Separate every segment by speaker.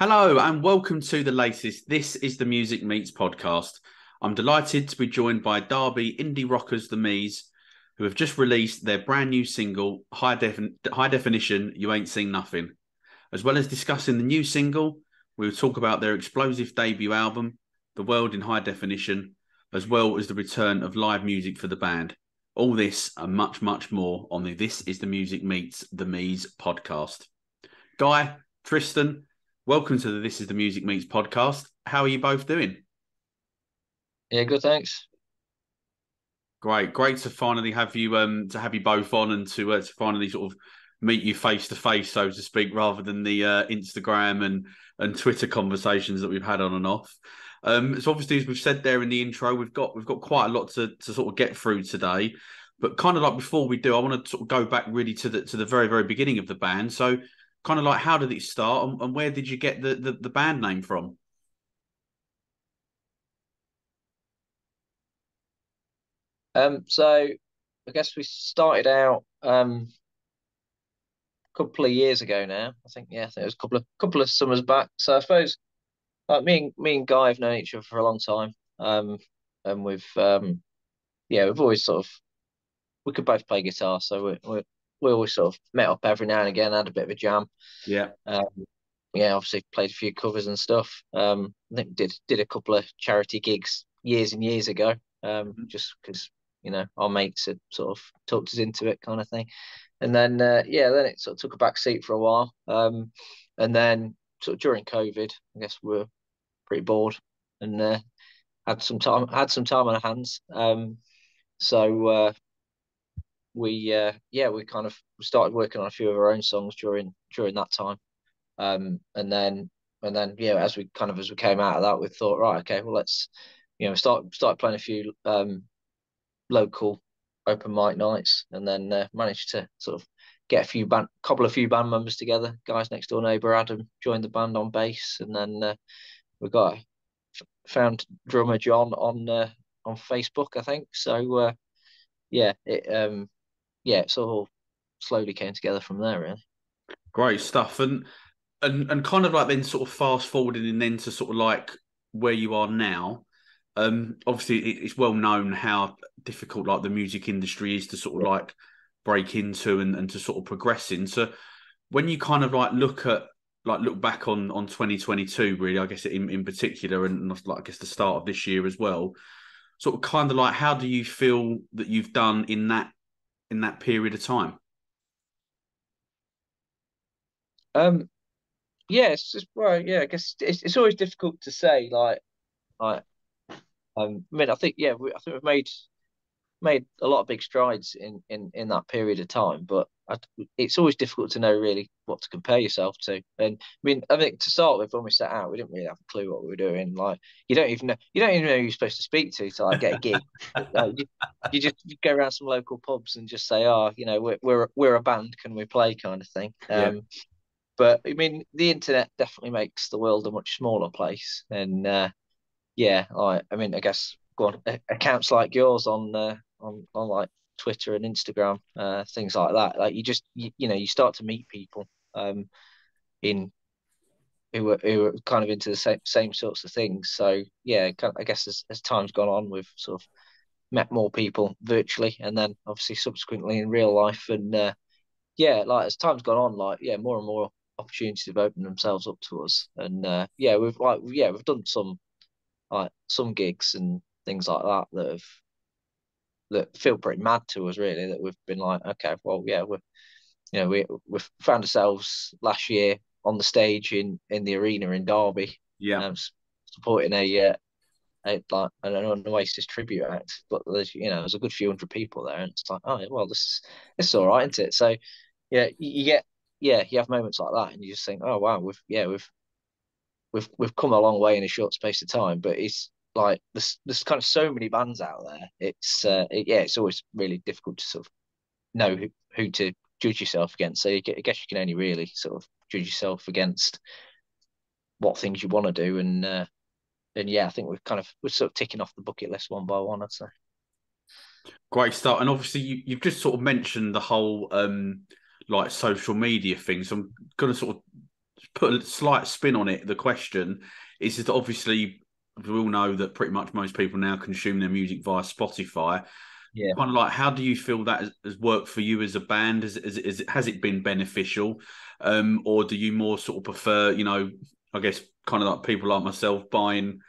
Speaker 1: Hello and welcome to the latest This is the Music Meets podcast. I'm delighted to be joined by Derby indie rockers The Mease, who have just released their brand new single, High, Defin- High Definition You Ain't Seen Nothing. As well as discussing the new single, we will talk about their explosive debut album, The World in High Definition, as well as the return of live music for the band. All this and much, much more on the This is the Music Meets The Mease podcast. Guy, Tristan, welcome to the This is the Music Meets podcast. How are you both doing?
Speaker 2: Yeah, good. Thanks.
Speaker 1: Great, great to finally have you um to have you both on and to uh, to finally sort of meet you face to face, so to speak, rather than the uh, Instagram and and Twitter conversations that we've had on and off. Um, so obviously, as we've said there in the intro, we've got we've got quite a lot to to sort of get through today. But kind of like before we do, I want to sort of go back really to the to the very very beginning of the band. So kind of like how did it start and, and where did you get the, the, the band name from?
Speaker 2: Um, so I guess we started out um a couple of years ago now. I think yeah, I think it was a couple of couple of summers back. So I suppose like me and me and Guy have known each other for a long time. Um, and we've um, yeah, we've always sort of we could both play guitar, so we we we always sort of met up every now and again, had a bit of a jam.
Speaker 1: Yeah.
Speaker 2: Um, yeah, obviously played a few covers and stuff. Um, I think did did a couple of charity gigs years and years ago. Um, mm-hmm. just because you know our mates had sort of talked us into it, kind of thing. And then uh, yeah, then it sort of took a back seat for a while. Um, and then sort of during COVID, I guess we are pretty bored and uh, had some time had some time on our hands. Um, so uh, we uh, yeah we kind of started working on a few of our own songs during during that time. Um, and then and then yeah as we kind of as we came out of that we thought right okay well let's you know start start playing a few um, local open mic nights and then uh, managed to sort of get a few band couple of few band members together. Guys next door neighbor adam joined the band on bass and then uh, we got found drummer john on uh, on facebook i think. So uh, yeah it um yeah, it sort of slowly came together from there, really.
Speaker 1: Great stuff. And and and kind of like then sort of fast forwarding and then to sort of like where you are now. Um, obviously, it's well known how difficult like the music industry is to sort of like break into and, and to sort of progress in. So, when you kind of like look at like look back on on 2022, really, I guess in in particular, and like I guess the start of this year as well, sort of kind of like how do you feel that you've done in that in that period of time?
Speaker 2: Um, yeah, it's well, yeah. I guess it's it's always difficult to say. Like, like, um, I mean, I think yeah, we, I think we've made made a lot of big strides in in in that period of time, but I, it's always difficult to know really what to compare yourself to. And I mean, I think to start with, when we set out, we didn't really have a clue what we were doing. Like, you don't even know you don't even know who you're supposed to speak to to like get a gig. uh, you, you, just you go around some local pubs and just say, "Oh, you know, we're we're we're a band, can we play?" kind of thing. Um. But I mean, the internet definitely makes the world a much smaller place, and uh, yeah, I I mean, I guess go on accounts like yours on uh, on on like Twitter and Instagram, uh, things like that. Like you just you, you know you start to meet people um, in who are who are kind of into the same same sorts of things. So yeah, I guess as as time's gone on, we've sort of met more people virtually, and then obviously subsequently in real life. And uh, yeah, like as time's gone on, like yeah, more and more opportunities have opened themselves up to us. And uh, yeah, we've like yeah we've done some like some gigs and things like that that have that feel pretty mad to us really that we've been like okay well yeah we're you know we we've found ourselves last year on the stage in in the arena in Derby.
Speaker 1: Yeah. Um,
Speaker 2: supporting a uh, a like an, an Oasis tribute act but there's you know there's a good few hundred people there and it's like oh well this is this all right isn't it? So yeah you, you get yeah you have moments like that and you just think oh wow we've yeah we've we've we've come a long way in a short space of time but it's like there's there's kind of so many bands out there. It's uh, it, yeah, it's always really difficult to sort of know who, who to judge yourself against. So you get, I guess you can only really sort of judge yourself against what things you want to do, and uh, and yeah, I think we've kind of we're sort of ticking off the bucket list one by one. I'd say.
Speaker 1: Great start, and obviously you, you've just sort of mentioned the whole um like social media thing. So I'm going to sort of put a slight spin on it, the question is that obviously we all know that pretty much most people now consume their music via Spotify.
Speaker 2: Yeah.
Speaker 1: Kind of like, how do you feel that has, has worked for you as a band? Is, is, is, has it been beneficial? Um, or do you more sort of prefer, you know, I guess kind of like people like myself buying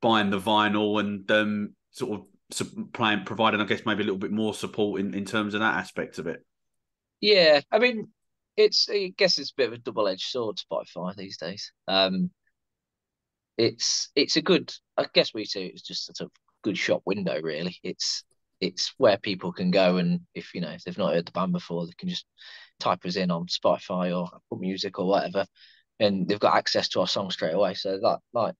Speaker 1: buying the vinyl and um, sort of playing, providing, I guess, maybe a little bit more support in, in terms of that aspect of it?
Speaker 2: Yeah, I mean, it's I guess it's a bit of a double edged sword, Spotify these days. Um, it's it's a good I guess we say it's just sort of good shop window really. It's it's where people can go and if you know if they've not heard the band before, they can just type us in on Spotify or Apple Music or whatever, and they've got access to our song straight away. So that like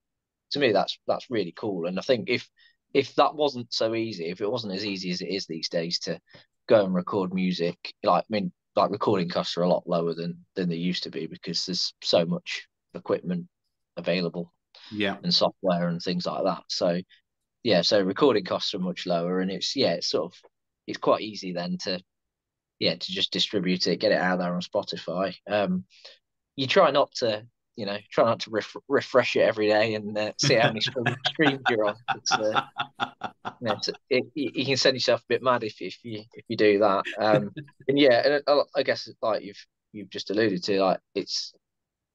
Speaker 2: to me that's that's really cool. And I think if if that wasn't so easy, if it wasn't as easy as it is these days to go and record music, like I mean, like recording costs are a lot lower than than they used to be because there's so much equipment available
Speaker 1: yeah.
Speaker 2: and software and things like that. So yeah so recording costs are much lower and it's yeah it's sort of it's quite easy then to yeah to just distribute it get it out there on spotify. Um you try not to you know try not to ref- refresh it every day and uh, see how many streams you're on. It's, uh, you, know, it, you can send yourself a bit mad if, if you if you do that. Um and yeah and uh, i guess like you've you've just alluded to like it's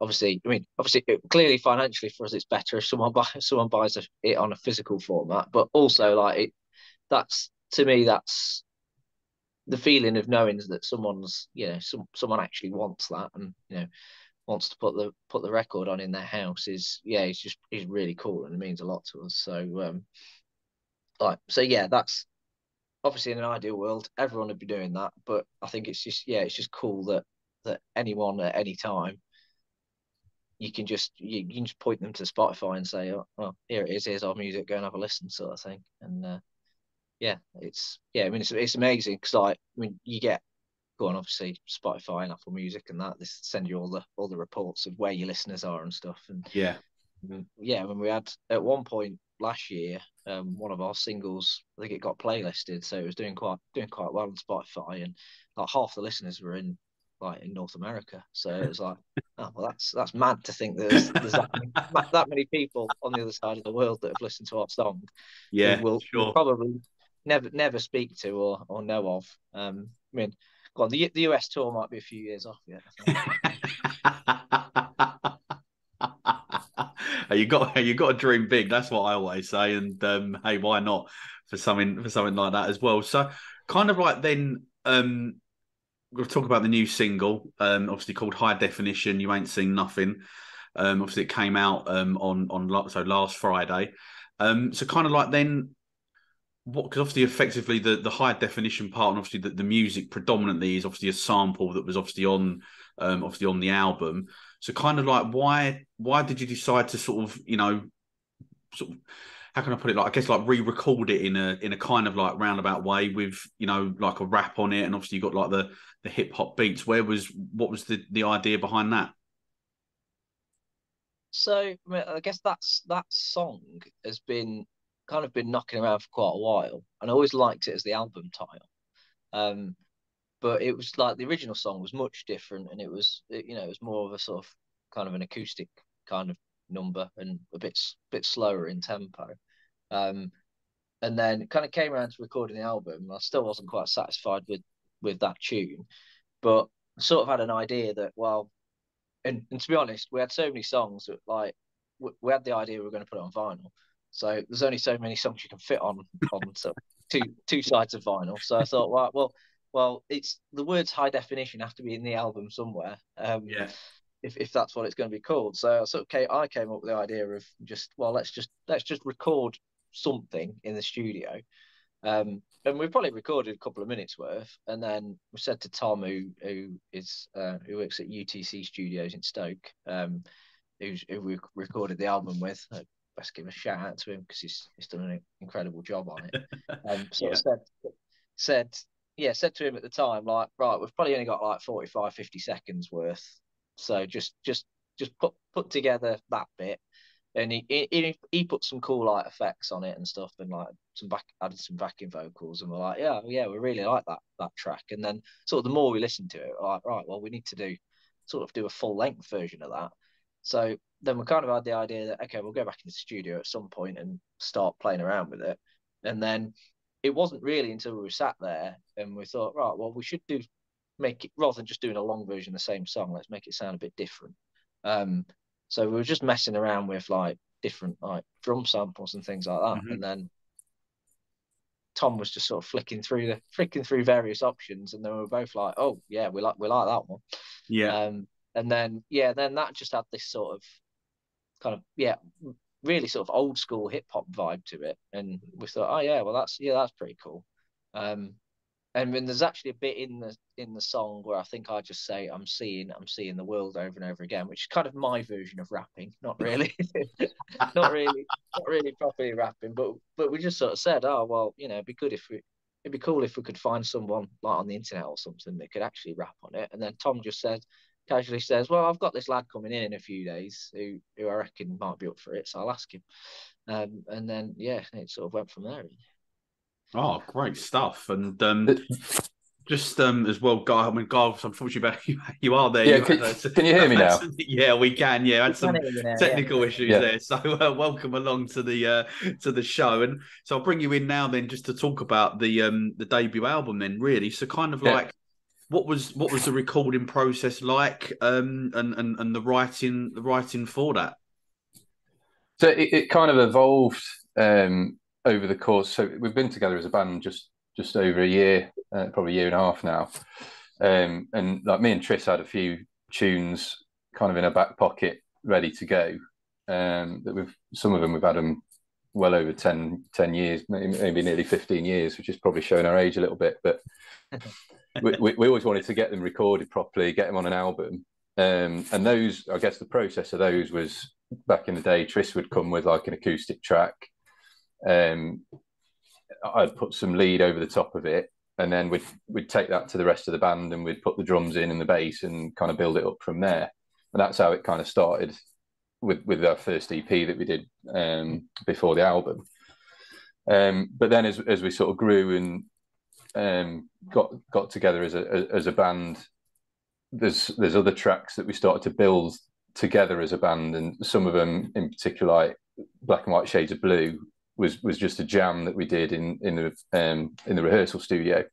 Speaker 2: obviously, I mean, obviously, clearly financially for us, it's better if someone buys someone buys it on a physical format. But also, like it, that's to me, that's the feeling of knowing that someone's, you know, some someone actually wants that, and you know, wants to put the put the record on in their house is, yeah, it's just is really cool, and it means a lot to us. So, um, like, so yeah, that's obviously in an ideal world, everyone would be doing that. But I think it's just, yeah, it's just cool that that anyone at any time you can just you, you, can just point them to Spotify and say, oh, well, here it is, here's our music, go and have a listen, sort of thing. And uh, yeah, it's yeah, I mean, it's it's amazing because like, I mean, you get go on obviously Spotify and Apple Music and that. They send you all the all the reports of where your listeners are and stuff. And
Speaker 1: yeah,
Speaker 2: yeah, when we had at one point last year, um, one of our singles, I think it got playlisted, so it was doing quite doing quite well on Spotify, and like half the listeners were in like in North America. So it was like, oh well, that's that's mad to think there's, there's that, many, that, many, people on the other side of the world that have listened to our song.
Speaker 1: Yeah,
Speaker 2: we'll
Speaker 1: sure.
Speaker 2: probably never never speak to or or know of. Um, I mean, on, the the US tour might be a few years off yet.
Speaker 1: you got you got to dream big. That's what I always say. And um, hey, why not for something for something like that as well? So, kind of like then, um, we'll talk about the new single, um, obviously called High Definition. You ain't seen nothing. Um, obviously, it came out um, on on so last Friday. Um, so kind of like then, what? Because obviously, effectively, the the high definition part, and obviously the, the music predominantly is obviously a sample that was obviously on um, obviously on the album. So kind of like why why did you decide to sort of you know sort of how can I put it? Like I guess like re-record it in a in a kind of like roundabout way with you know like a rap on it, and obviously you got like the the hip hop beats. Where was what was the the idea behind that?
Speaker 2: So I, guess that's that song has been kind of been knocking around for quite a while, and I always liked it as the album title. Um, but it was like the original song was much different, and it was you know it was more of a sort of kind of an acoustic kind of number and a bit bit slower in tempo. Um, and then kind of came around to recording the album. I still wasn't quite satisfied with with that tune, but sort of had an idea that well, and, and to be honest, we had so many songs that like we, we had the idea we were going to put it on vinyl. So there's only so many songs you can fit on on so two two sides of vinyl. So I thought, well, well, well, it's the words high definition have to be in the album somewhere. Um,
Speaker 1: yeah.
Speaker 2: If, if that's what it's going to be called, so so okay, I came up with the idea of just well, let's just let's just record something in the studio, um, and we probably recorded a couple of minutes worth, and then we said to Tom, who who is uh, who works at UTC Studios in Stoke, um, who's who we recorded the album with. Uh, best give a shout out to him because he's he's done an incredible job on it. Um, so yeah. said said yeah said to him at the time like right we've probably only got like 45 50 seconds worth so just just just put put together that bit and he, he he put some cool light effects on it and stuff, and like some back added some backing vocals, and we're like, yeah, yeah, we really like that that track. And then sort of the more we listened to it, like, right, well, we need to do sort of do a full length version of that. So then we kind of had the idea that okay, we'll go back in the studio at some point and start playing around with it. And then it wasn't really until we were sat there and we thought, right, well, we should do make it rather than just doing a long version of the same song, let's make it sound a bit different. Um, so we were just messing around with like different like drum samples and things like that. Mm-hmm. And then Tom was just sort of flicking through the flicking through various options, and then we were both like, "Oh yeah, we like we like that one."
Speaker 1: Yeah.
Speaker 2: Um, and then yeah, then that just had this sort of kind of yeah, really sort of old school hip hop vibe to it, and we thought, "Oh yeah, well that's yeah, that's pretty cool." Um, and then there's actually a bit in the in the song where I think I just say I'm seeing I'm seeing the world over and over again, which is kind of my version of rapping. Not really, not really, not really properly rapping, but but we just sort of said, oh well, you know, it'd be good if we it'd be cool if we could find someone like on the internet or something that could actually rap on it. And then Tom just said casually says, well, I've got this lad coming in in a few days who who I reckon might be up for it, so I'll ask him. Um, and then yeah, it sort of went from there.
Speaker 1: Oh, great stuff! And um, just um, as well, Guy. I mean, Guy, unfortunately, you, you are there.
Speaker 3: Yeah, you, can, can, you hear me now?
Speaker 1: yeah, we can. Yeah, had some technical yeah. issues yeah. there. So, uh, welcome along to the uh, to the show. And so, I'll bring you in now, then, just to talk about the um the debut album. Then, really, so kind of yeah. like what was what was the recording process like, um, and and and the writing the writing for that.
Speaker 3: So it, it kind of evolved um over the course. So we've been together as a band just just over a year, uh, probably a year and a half now. Um, and like me and Tris had a few tunes kind of in our back pocket, ready to go. Um, that we've some of them we've had them well over 10, 10 years, maybe, maybe nearly fifteen years, which is probably showing our age a little bit. But we, we, we, always wanted to get them recorded properly, get them on an album. Um, and those, I guess, the process of those was back in the day. Tris would come with like an acoustic track um, I'd put some lead over the top of it, and then we'd we'd take that to the rest of the band, and we'd put the drums in and the bass, and kind of build it up from there. And that's how it kind of started with with our first EP that we did um, before the album. Um, but then as as we sort of grew and um, got got together as a as a band, there's there's other tracks that we started to build together as a band, and some of them in particular, like Black and White Shades of Blue, was was just a jam that we did in in the um, in the rehearsal studio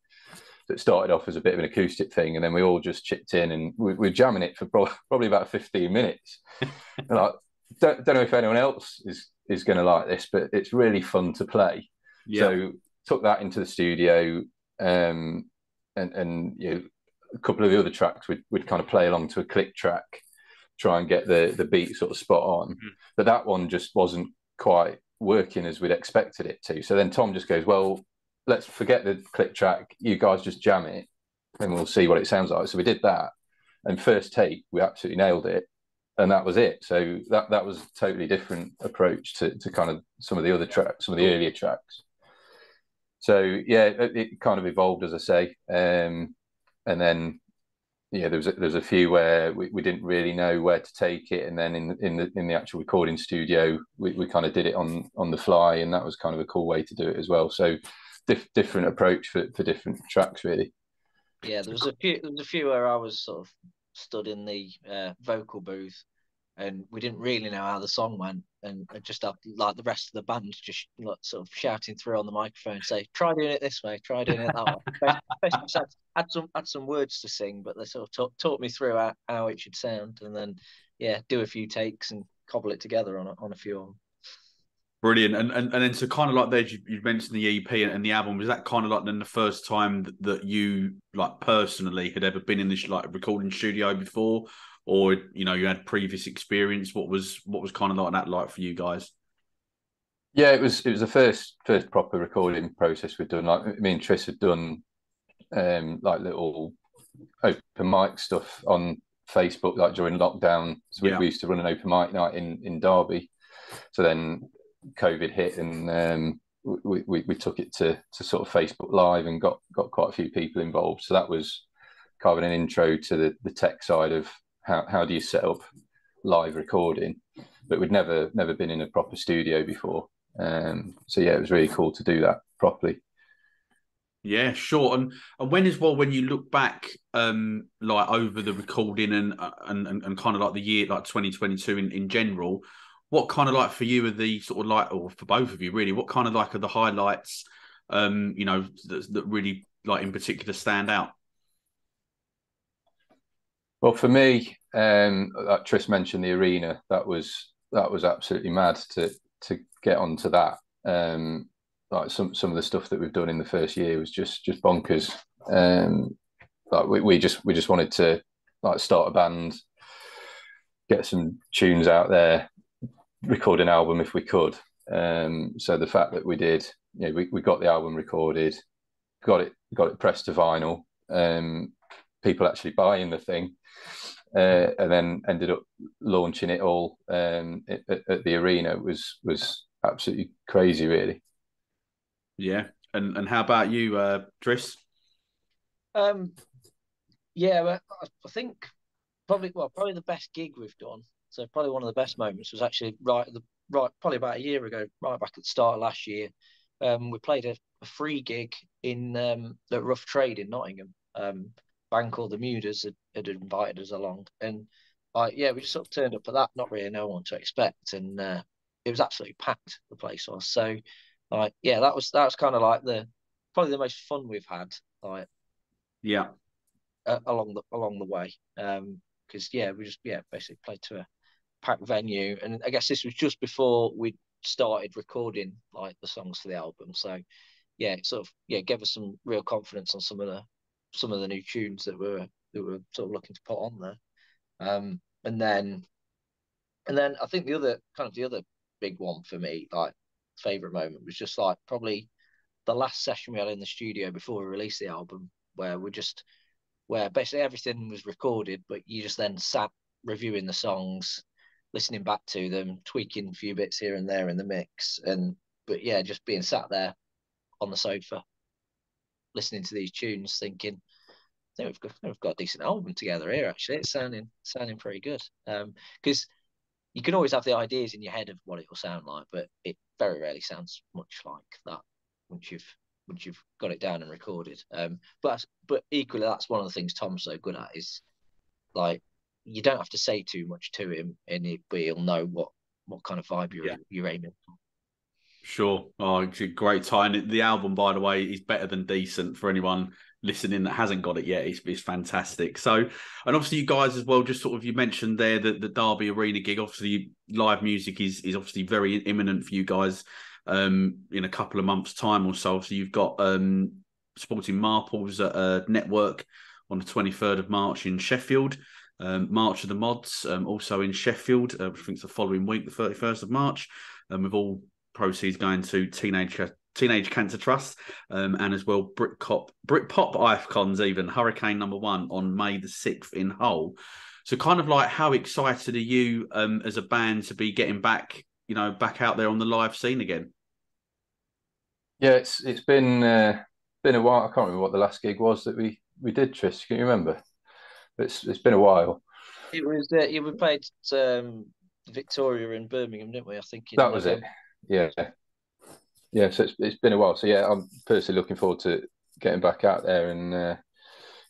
Speaker 3: that started off as a bit of an acoustic thing, and then we all just chipped in and we, we were jamming it for probably about fifteen minutes. like, don't, don't know if anyone else is is going to like this, but it's really fun to play. Yeah. So took that into the studio, um, and and you know, a couple of the other tracks would would kind of play along to a click track, try and get the the beat sort of spot on. Mm-hmm. But that one just wasn't quite working as we'd expected it to. So then Tom just goes, well, let's forget the click track. You guys just jam it and we'll see what it sounds like. So we did that. And first take, we absolutely nailed it. And that was it. So that, that was a totally different approach to, to kind of some of the other tracks, some of the earlier tracks. So yeah, it, it kind of evolved, as I say. Um, and then yeah, there was a, there was a few where we, we didn't really know where to take it, and then in in the in the actual recording studio, we, we kind of did it on on the fly, and that was kind of a cool way to do it as well. So, diff, different approach for for different tracks, really.
Speaker 2: Yeah, there was a few there was a few where I was sort of stood in the uh, vocal booth and we didn't really know how the song went and just like the rest of the band just like, sort of shouting through on the microphone say try doing it this way try doing it that way had, had, some had some words to sing but they sort of taught, taught me through how, how it should sound and then yeah do a few takes and cobble it together on a, on a few of them
Speaker 1: Brilliant, and and and then so kind of like there, you, you mentioned the EP and, and, the album. Was that kind of like then the first time that, that you like personally had ever been in this like recording studio before, or you know you had previous experience what was what was kind of like that like for you guys?
Speaker 3: Yeah it was it was the first first proper recording process we'd done. Like me and tris had done um like little open mic stuff on facebook like during lockdown. So we, yeah. we used to run an open mic night in in derby. So then covid hit and um we, we, we took it to to sort of facebook live and got got quite a few people involved. So that was kind of an intro to the, the tech side of how how do you set up live recording? But we'd never never been in a proper studio before, um, so yeah, it was really cool to do that properly.
Speaker 1: Yeah, sure. And and when as well, when you look back, um, like over the recording and and and, and kind of like the year, like 2022 in, in general, what kind of like for you are the sort of like, or for both of you really, what kind of like are the highlights, um, you know, that, that really like in particular stand out?
Speaker 3: Well, for me, um, like Tris mentioned the arena. That was that was absolutely mad to to get onto that. Um, like some some of the stuff that we've done in the first year was just just bonkers. Um, like we, we just we just wanted to like start a band, get some tunes out there, record an album if we could. Um, so the fact that we did, you know, we, we got the album recorded, got it got it pressed to vinyl, um, people actually buying the thing, uh, and then ended up launching it all um, at, at, the arena was was absolutely crazy, really.
Speaker 1: Yeah, and and how about you, uh, Tris?
Speaker 2: Um, yeah, I think probably well probably the best gig we've done. So probably one of the best moments was actually right the right probably about a year ago, right back at the start of last year. Um, we played a, a free gig in um, the Rough Trade in Nottingham. Um, band called the Muders had, had invited us along, and like yeah, we just sort of turned up at that, not really knowing what to expect, and uh, it was absolutely packed. The place was so like yeah, that was that was kind of like the probably the most fun we've had. Like
Speaker 1: yeah,
Speaker 2: uh, along the along the way. Um, because yeah, we just yeah basically played to a packed venue, and I guess this was just before we started recording like the songs for the album. So yeah, it sort of yeah gave us some real confidence on some of the some of the new tunes that we're that we're sort of looking to put on there. Um, and then and then I think the other kind of the other big one for me, like favorite moment, was just like probably the last session we had in the studio before we released the album, where we just where basically everything was recorded, but you just then sat reviewing the songs, listening back to them, tweaking a few bits here and there in the mix, and but yeah, just being sat there on the sofa, listening to these tunes, thinking, I think we've got we've got a decent album together here. Actually, it's sounding sounding pretty good. Um, because you can always have the ideas in your head of what it will sound like, but it very rarely sounds much like that once you've once you've got it down and recorded. Um, but but equally, that's one of the things Tom's so good at is like you don't have to say too much to him, and it, but he'll know what what kind of vibe you're yeah. you're aiming for.
Speaker 1: Sure. Oh, great time. The album, by the way, is better than decent for anyone listening that hasn't got it yet. It's, it's fantastic. So, and obviously, you guys as well, just sort of you mentioned there that the Derby Arena gig, obviously, live music is is obviously very imminent for you guys um, in a couple of months' time or so. So you've got um, Sporting Marples at a network on the 23rd of March in Sheffield. Um, March of the Mods um, also in Sheffield. Uh, I think it's the following week, the 31st of March, um, with all proceeds going to Teenage Teenage Cancer Trust, um, and as well Brit Cop, Brit Pop icons even Hurricane Number One on May the sixth in Hull. So, kind of like, how excited are you um, as a band to be getting back, you know, back out there on the live scene again?
Speaker 3: Yeah, it's it's been uh, been a while. I can't remember what the last gig was that we we did. Tris, can you remember? It's it's been a while.
Speaker 2: It was uh, yeah, we played um, Victoria in Birmingham, didn't we? I think
Speaker 3: that was it. Yeah, yeah. So it's it's been a while. So yeah, I'm personally looking forward to getting back out there and uh,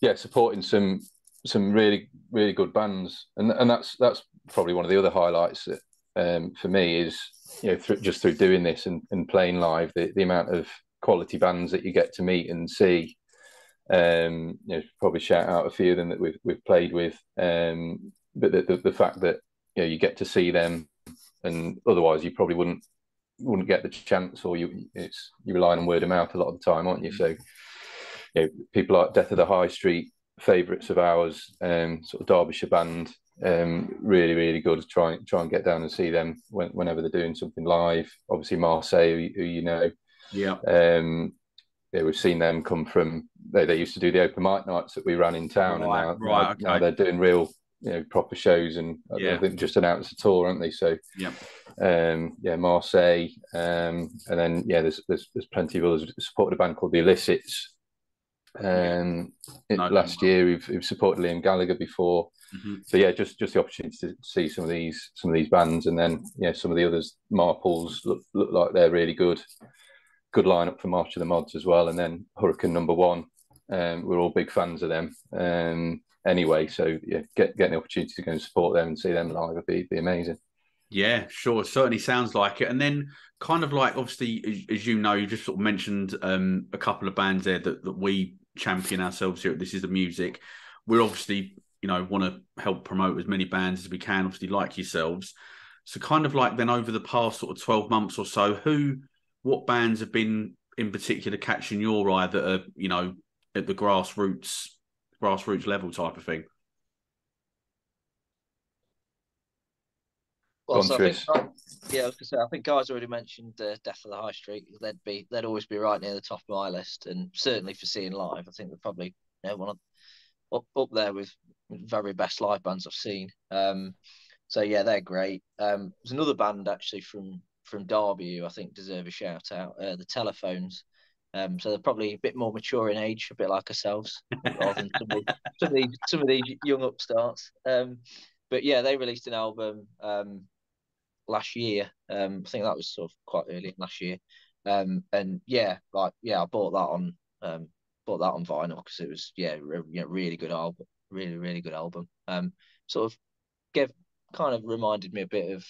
Speaker 3: yeah, supporting some some really really good bands, and and that's that's probably one of the other highlights that, um, for me is you know, just through doing this and, and playing live, the, the amount of quality bands that you get to meet and see. Um, you know, probably shout out a few of them that we've we've played with. Um, but the, the, the fact that you know you get to see them, and otherwise you probably wouldn't wouldn't get the chance, or you it's you rely on word of mouth a lot of the time, aren't you? So, you know, people like Death of the High Street, favourites of ours, um, sort of Derbyshire band, um, really, really good. Try try and get down and see them when, whenever they're doing something live. Obviously, Marseille, who, who you know,
Speaker 1: yeah.
Speaker 3: Um, yeah, we've seen them come from. They, they used to do the open mic nights that we ran in town, right, and now, right, now, okay. now, they're doing real, you know, proper shows, and yeah. they've just announced a tour, aren't they? So,
Speaker 1: yeah,
Speaker 3: um, yeah, Marseille, um, and then yeah, there's, there's there's plenty of others. Supported a band called the Illicits. Um, no, last year we've, we've supported Liam Gallagher before. Mm-hmm. So yeah, just just the opportunity to see some of these some of these bands, and then yeah, some of the others. Marples look look like they're really good. good lineup for March of the Mods as well, and then Hurricane Number One. Um, we're all big fans of them. Um, anyway, so yeah, get getting the opportunity to go and support them and see them live would be, be amazing.
Speaker 1: Yeah, sure. Certainly sounds like it. And then, kind of like, obviously, as, you know, you just sort of mentioned um, a couple of bands there that, that we champion ourselves here. This is the music. We're obviously, you know, want to help promote as many bands as we can, obviously, like yourselves. So, kind of like then over the past sort of 12 months or so, who, what bands have been in particular catching your eye that are, you know, at the grassroots, grassroots level type of thing?
Speaker 2: Well, so I think, yeah, I was gonna say, I think guys already mentioned uh, Death of the High Street. They'd be, they'd always be right near the top of my list, and certainly for seeing live, I think they're probably you know, one of up up there with very best live bands I've seen. Um, so yeah, they're great. Um, there's another band actually from from Derby who I think deserve a shout out. Uh, the Telephones. Um, so they're probably a bit more mature in age, a bit like ourselves, rather than some of, these, some of these, some of these young upstarts. Um, but yeah, they released an album um, last year. Um, I think that was sort of quite early last year. Um, and yeah, like yeah, I bought that on um, bought that on vinyl because it was yeah, re- you know, really good album, really really good album. Um, sort of gave kind of reminded me a bit of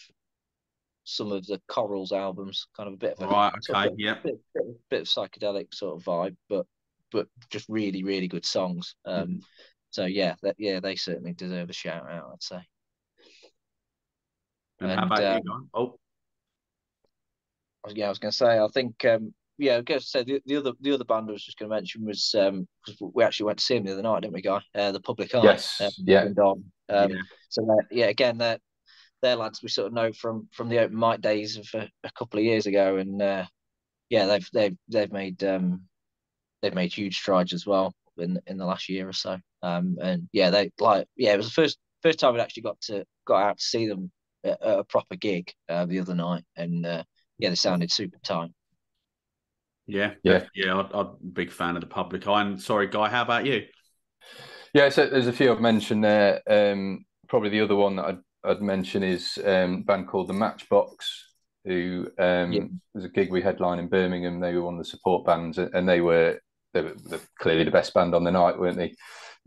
Speaker 2: some of the Corals albums, kind of a bit of a
Speaker 1: right, okay, of, yeah,
Speaker 2: bit, bit, bit, of psychedelic sort of vibe, but but just really really good songs. Um, mm. so yeah, that yeah, they certainly deserve a shout out, I'd say.
Speaker 1: And, and how about uh, you, Oh,
Speaker 2: yeah, I was going to say, I think, um, yeah, I guess say the, the other the other band I was just going to mention was um because we actually went to see him the other night, didn't we, guy? Uh, the Public Eye.
Speaker 3: Yes.
Speaker 2: Um,
Speaker 3: yeah.
Speaker 2: Um, yeah. So yeah, again, they're they're lads we sort of know from from the open mic days of a, a couple of years ago, and uh, yeah, they've they've they've made um they've made huge strides as well in in the last year or so. Um, and yeah, they like yeah, it was the first first time we actually got to got out to see them at, a proper gig uh, the other night, and uh, yeah, they sounded super tight.
Speaker 1: Yeah, yeah, yeah. I, am a big fan of the public. I'm sorry, Guy. How about you?
Speaker 3: Yeah, so there's a few I've mentioned there. Um, probably the other one that I'd, I'd mention is um, a band called the Matchbox, who um, yeah. was a gig we headlined in Birmingham. They were one of the support bands, and they were they were clearly the best band on the night, weren't they?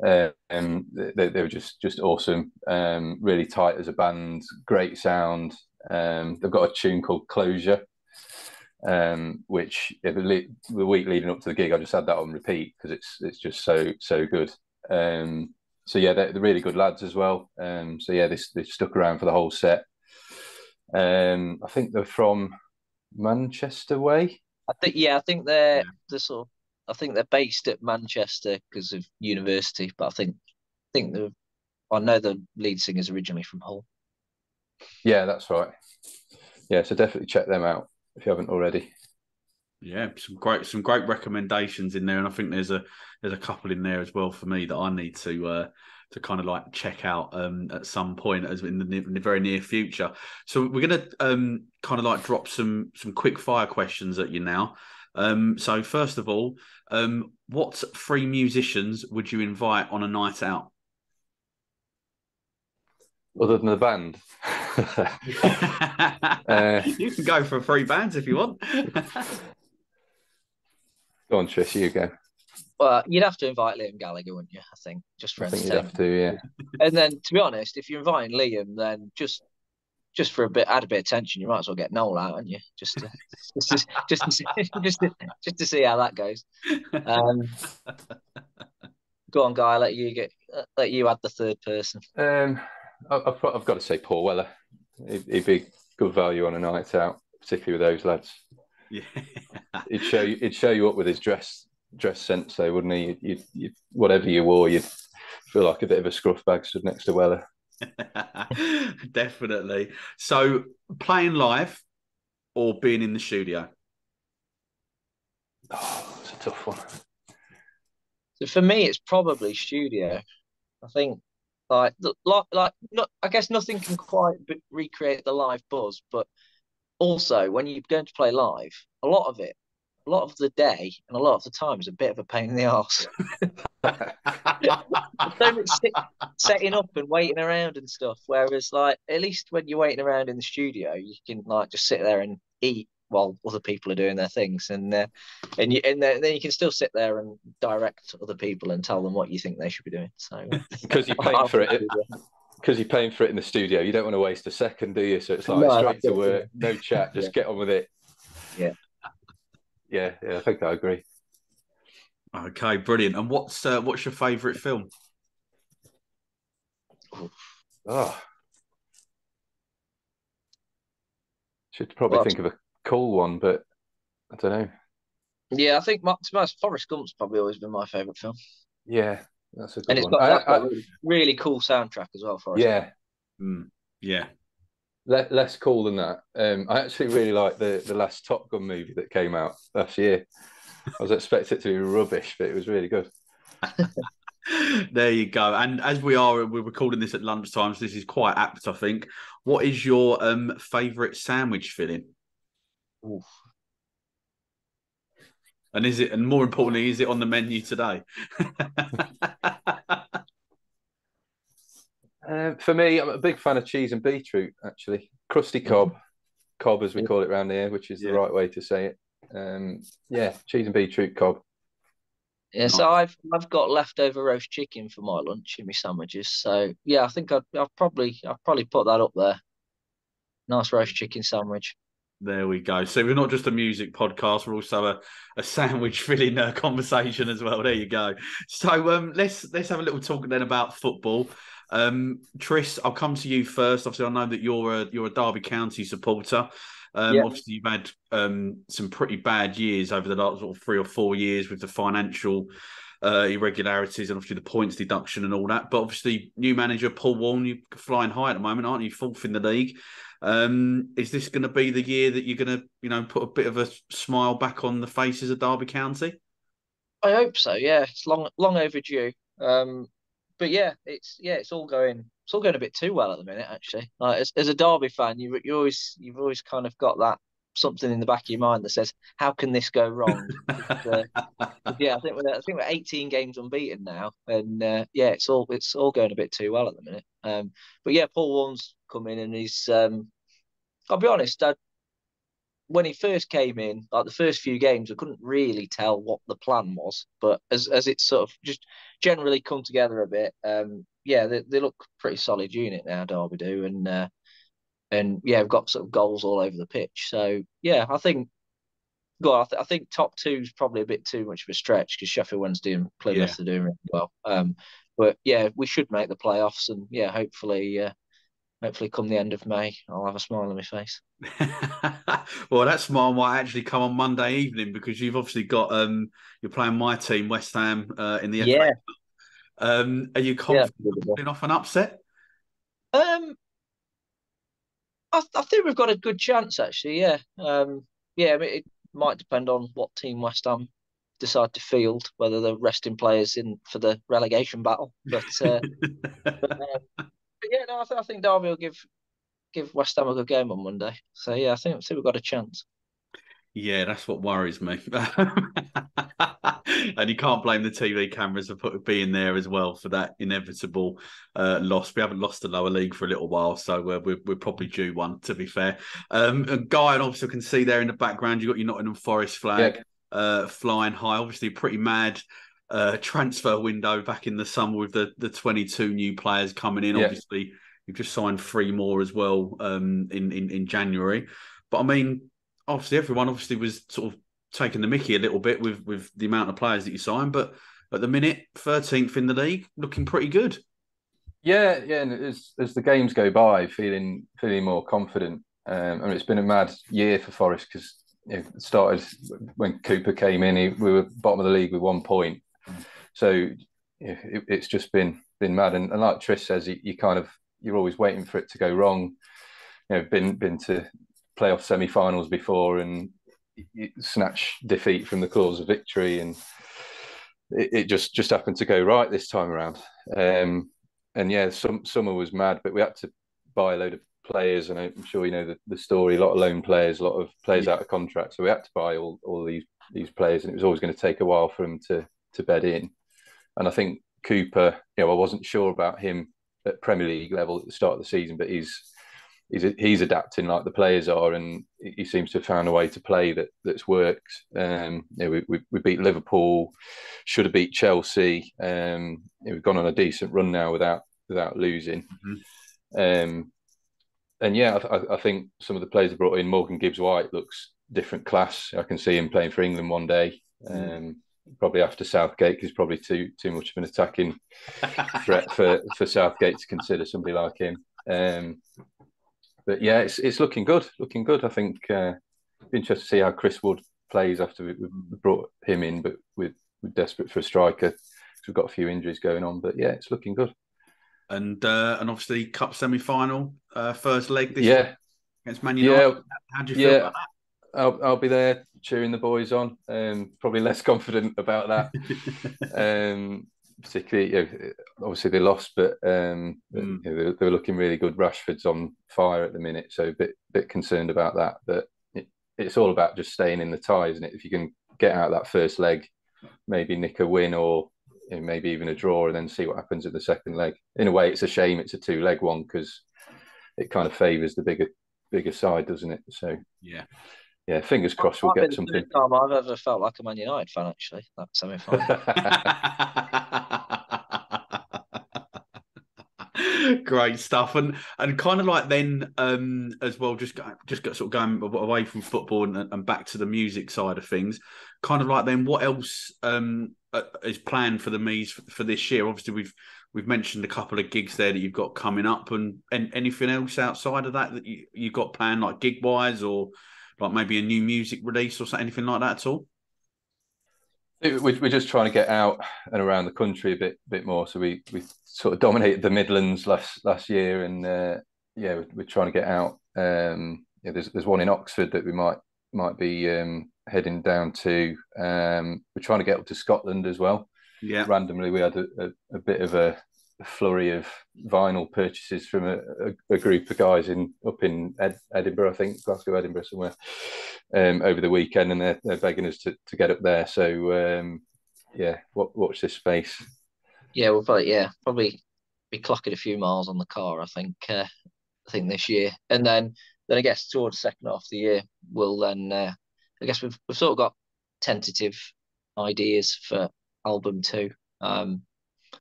Speaker 3: Um, they, they, were just just awesome, um, really tight as a band, great sound. Um, they've got a tune called Closure, um, which the week leading up to the gig, I just had that on repeat because it's it's just so so good. Um, so yeah, they're, they're, really good lads as well. Um, so yeah, they they stuck around for the whole set. Um, I think they're from Manchester way.
Speaker 2: I think yeah, I think they're yeah. the sort of I think they're based at Manchester because of university, but I think I think the I know the lead singer is originally from Hull.
Speaker 3: Yeah, that's right. Yeah, so definitely check them out if you haven't already.
Speaker 1: Yeah, some great some great recommendations in there, and I think there's a there's a couple in there as well for me that I need to uh, to kind of like check out um, at some point as in the, in the very near future. So we're gonna um, kind of like drop some some quick fire questions at you now. Um, so first of all, um, what three musicians would you invite on a night out?
Speaker 3: Other than the band,
Speaker 1: uh, you can go for three bands if you want.
Speaker 3: go on, Tris, you go.
Speaker 2: Well, you'd have to invite Liam Gallagher, wouldn't you? I think just for I think.
Speaker 3: You'd have to,
Speaker 2: yeah. And then, to be honest, if you're inviting Liam, then just just for a bit, add a bit of tension, you might as well get Noel out, and you just to, just to, just to see, just to, just to see how that goes. Um, go on, guy. Let you get let you add the third person.
Speaker 3: Um, I've, I've got to say Paul Weller. He'd, he'd be good value on a night out, particularly with those lads.
Speaker 1: Yeah,
Speaker 3: he'd show you. He'd show you up with his dress dress sense, though, wouldn't he? You'd, you'd, whatever you wore, you'd feel like a bit of a scruff bag stood next to Weller.
Speaker 1: Definitely. So playing live or being in the studio?
Speaker 3: Oh, it's a tough one.
Speaker 2: So for me, it's probably studio. I think like like like not, I guess nothing can quite recreate the live buzz, but also when you're going to play live, a lot of it a lot of the day and a lot of the time is a bit of a pain in the arse. so much setting up and waiting around and stuff. Whereas, like, at least when you're waiting around in the studio, you can like just sit there and eat while other people are doing their things, and uh, and you and then you can still sit there and direct other people and tell them what you think they should be doing. So
Speaker 3: because you pay for it, because you're paying for it in the studio, you don't want to waste a second, do you? So it's like no, straight to work, no chat, just yeah. get on with it.
Speaker 2: Yeah.
Speaker 3: Yeah, yeah, I think I agree.
Speaker 1: Okay, brilliant. And what's uh, what's your favourite film?
Speaker 3: Oh, should probably well, think of a cool one, but I don't know.
Speaker 2: Yeah, I think my, to Forrest Gump's probably always been my favourite film.
Speaker 3: Yeah, that's a good
Speaker 2: and it's
Speaker 3: one.
Speaker 2: got, I, got I, really, really, cool soundtrack as well. For
Speaker 3: yeah,
Speaker 1: mm, yeah.
Speaker 3: Le- less cool than that. Um, I actually really like the the last Top Gun movie that came out last year. I was expecting it to be rubbish, but it was really good.
Speaker 1: there you go. And as we are, we're recording this at lunchtime, so this is quite apt, I think. What is your um favourite sandwich filling? Oof. And is it, and more importantly, is it on the menu today?
Speaker 3: uh, for me, I'm a big fan of cheese and beetroot. Actually, crusty cob, cob as we call it around here, which is yeah. the right way to say it. Um, yeah, cheese and beetroot cob.
Speaker 2: Yeah, so I've I've got leftover roast chicken for my lunch in my sandwiches. So yeah, I think I'd I'll probably I'll probably put that up there. Nice roast chicken sandwich.
Speaker 1: There we go. So we're not just a music podcast; we're also a, a sandwich filling uh, conversation as well. There you go. So um, let's let's have a little talk then about football. Um, Tris, I'll come to you first. Obviously, I know that you're a you're a Derby County supporter. Um, yeah. Obviously, you've had um, some pretty bad years over the last sort of three or four years with the financial uh, irregularities and obviously the points deduction and all that. But obviously, new manager Paul Warne, you're flying high at the moment, aren't you? Fourth in the league. Um, is this going to be the year that you're going to, you know, put a bit of a smile back on the faces of Derby County?
Speaker 2: I hope so. Yeah, it's long, long overdue. Um, but yeah, it's yeah, it's all going it's all going a bit too well at the minute. Actually, like as, as a Derby fan, you you always you've always kind of got that something in the back of your mind that says, "How can this go wrong?" uh, yeah, I think we're I think we're 18 games unbeaten now, and uh, yeah, it's all it's all going a bit too well at the minute. Um, but yeah, Paul Warne's come in and he's. Um, I'll be honest, I, when he first came in, like the first few games, I couldn't really tell what the plan was. But as as it's sort of just generally come together a bit, um, yeah, they, they look pretty solid unit now, Derby do, and uh, and yeah, we've got sort of goals all over the pitch. So yeah, I think. Well, I, th- I think top two is probably a bit too much of a stretch because Sheffield Wednesday and Plymouth yeah. are doing really well. Um, but yeah, we should make the playoffs, and yeah, hopefully, uh, hopefully, come the end of May, I'll have a smile on my face.
Speaker 1: well, that smile might actually come on Monday evening because you've obviously got um, you're playing my team, West Ham, uh, in the
Speaker 2: yeah. FA
Speaker 1: um, are you confident yeah. off an upset?
Speaker 2: Um, I, I, think we've got a good chance actually. Yeah, um, yeah. I mean, it might depend on what team West Ham decide to field, whether they're resting players in for the relegation battle. But, uh, but, um, but, yeah, no, I, th- I think Derby will give give West Ham a good game on Monday. So yeah, I think, I think we've got a chance.
Speaker 1: Yeah, that's what worries me. and you can't blame the TV cameras for being there as well for that inevitable uh, loss. We haven't lost the lower league for a little while, so uh, we're, we're probably due one, to be fair. Um, and Guy, and obviously, can see there in the background, you've got your Nottingham Forest flag yeah. uh, flying high. Obviously, pretty mad uh, transfer window back in the summer with the, the 22 new players coming in. Yeah. Obviously, you've just signed three more as well um, in, in, in January. But I mean, obviously everyone obviously was sort of taking the mickey a little bit with with the amount of players that you signed, but at the minute, 13th in the league, looking pretty good.
Speaker 3: Yeah, yeah, and as as the games go by, feeling feeling more confident. Um, I mean, it's been a mad year for Forest because it started when Cooper came in. He, we were bottom of the league with one point, so it, it's just been been mad. And, and like Tris says, you, you, kind of you're always waiting for it to go wrong. You know, been been to playoff semi-finals before and snatch defeat from the claws of victory, and it, it, just just happened to go right this time around. Um, and yeah, some summer was mad, but we had to buy a load of players, and I'm sure you know the, the story. A lot of loan players, a lot of players yeah. out of contract, so we had to buy all all these these players, and it was always going to take a while for them to to bed in. And I think Cooper, you know, I wasn't sure about him at Premier League level at the start of the season, but he's he's he's adapting like the players are, and he seems to have found a way to play that that's worked. Um, you know, we, we, we beat Liverpool, should have beat Chelsea. Um, we've gone on a decent run now without without losing. Mm-hmm. Um, and yeah, I, I, think some of the players have brought in. Morgan Gibbs White looks different class. I can see him playing for England one day. Mm-hmm. Um, probably after Southgate, he's probably too too much of an attacking threat for for Southgate to consider somebody like him. Um, but yeah, it's it's looking good, looking good. I think uh, interested to see how Chris Wood plays after we, we brought him in, but we're, we're desperate for a striker because we've got a few injuries going on. But yeah, it's looking good.
Speaker 1: And uh, and obviously cup semi final, uh, first leg this
Speaker 3: yeah.
Speaker 1: against Man United. Yeah. How do you feel yeah. about that?
Speaker 3: I'll, I'll be there cheering the boys on. Um, probably less confident about that. um, particularly, you know, obviously they lost, but, um, mm. you know, they, were looking really good. Rashford's on fire at the minute, so a bit bit concerned about that. But it, it's all about just staying in the tie, isn't it? If you can get out that first leg, maybe nick a win or you know, maybe even a draw, and then see what happens in the second leg. In a way, it's a shame it's a two leg one because it kind of favours the bigger bigger side, doesn't it? So
Speaker 1: yeah
Speaker 3: yeah, fingers crossed we'll get something.
Speaker 2: time I've ever felt like a Man United fan, actually, that semi final.
Speaker 1: Great stuff, and and kind of like then um, as well, just just got sort of going away from football and, and, back to the music side of things. Kind of like then, what else um, uh, is planned for the Mease for, for, this year? Obviously, we've we've mentioned a couple of gigs there that you've got coming up, and, and anything else outside of that that you you got planned, like gig wise or like maybe a new music release or anything like that at all?
Speaker 3: We're just trying to get out and around the country a bit bit more. So we we sort of dominated the Midlands last last year, and uh, yeah, we're, we're, trying to get out. Um, yeah, there's there's one in Oxford that we might might be um, heading down to. Um, we're trying to get up to Scotland as well.
Speaker 1: Yeah,
Speaker 3: randomly we had a, a, a bit of a flurry of vinyl purchases from a, a, a, group of guys in up in Ed, Edinburgh, I think Glasgow, Edinburgh, somewhere um, over the weekend, and they're, they're begging us to, to get up there. So um, yeah, watch this space.
Speaker 2: Yeah, we'll probably yeah probably be clocking a few miles on the car. I think uh, I think this year, and then then I guess towards second half of the year, we'll then uh, I guess we've we've sort of got tentative ideas for album two. Um,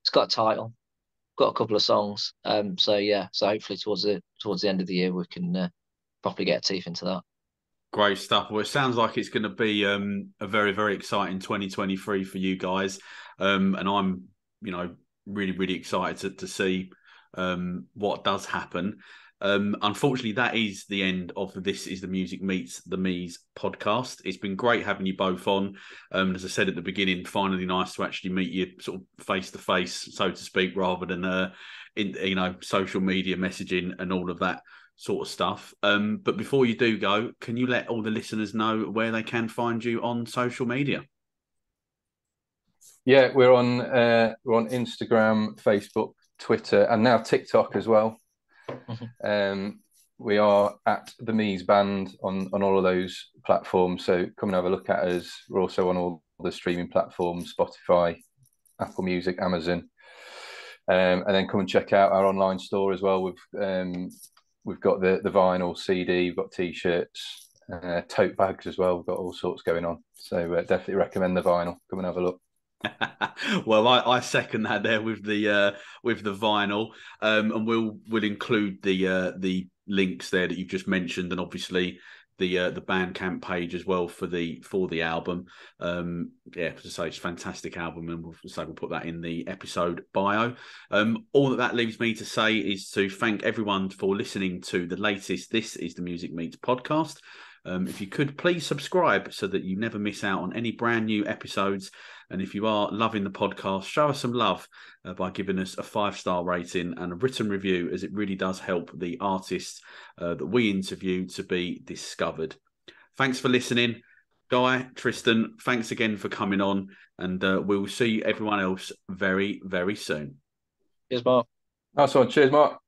Speaker 2: it's got a title got a couple of songs. Um, so yeah, so hopefully towards the towards the end of the year we can uh, properly get teeth into that.
Speaker 1: Great stuff. Well, it sounds like it's going to be um, a very very exciting 2023 for you guys, um, and I'm you know really really excited to, to see um, what does happen. Um, unfortunately, that is the end of This Is the Music Meets the Mease podcast. It's been great having you both on. Um, as I said at the beginning, finally nice to actually meet you sort of face to face, so to speak, rather than uh, in you know social media messaging and all of that sort of stuff. Um, but before you do go, can you let all the listeners know where they can find you on social media?
Speaker 3: Yeah, we're on uh, we're on Instagram, Facebook, Twitter, and now TikTok as well. Mm-hmm. Um, we are at the Mease Band on on all of those platforms. So come and have a look at us. We're also on all the streaming platforms: Spotify, Apple Music, Amazon. Um, and then come and check out our online store as well. We've um, we've got the the vinyl CD, we've got t-shirts, uh, tote bags as well. We've got all sorts going on. So uh, definitely recommend the vinyl. Come and have a look.
Speaker 1: well, I, I, second that there with the uh, with the vinyl, um, and we'll we'll include the uh, the links there that you've just mentioned, and obviously the uh, the Bandcamp page as well for the for the album. Um, yeah, to say it's a fantastic album, and we'll say we'll put that in the episode bio. Um, all that that leaves me to say is to thank everyone for listening to the latest. This is the Music Meets podcast. Um, if you could please subscribe so that you never miss out on any brand new episodes. And if you are loving the podcast, show us some love uh, by giving us a five star rating and a written review, as it really does help the artists uh, that we interview to be discovered. Thanks for listening. Guy, Tristan, thanks again for coming on, and uh, we'll see everyone else very, very soon.
Speaker 2: Cheers, Mark.
Speaker 3: Nice one. Cheers, Mark.